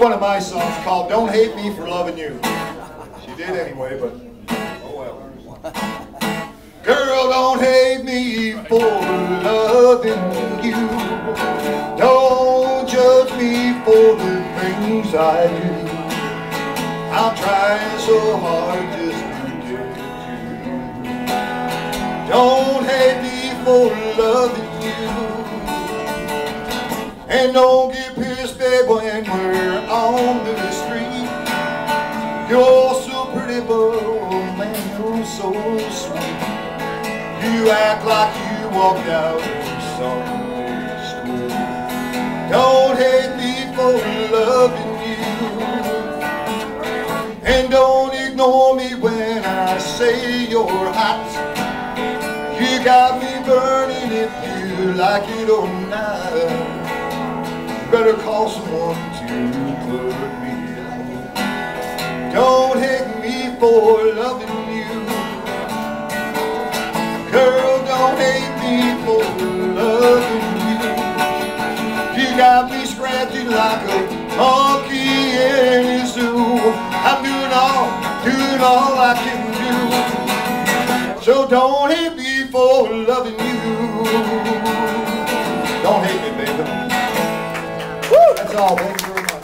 one of my songs called Don't Hate Me for Loving You. She did anyway, but oh well. Girl, don't hate me for loving you. Don't judge me for the things I do. I'm trying so hard just to get you. Don't hate me for loving you. And don't get pissed, babe, when we're on the street. You're so pretty, but oh man, you're so sweet. You act like you walked out of Sunday school. Don't hate me for loving you. And don't ignore me when I say you're hot. You got me burning if you like it or not better call someone to put me out. Don't hate me for loving you. Girl, don't hate me for loving you. You got me scratching like a monkey in a zoo. I'm doing all, doing all I can do. So don't hate me for loving you. Don't hate me, all. Thank you very much.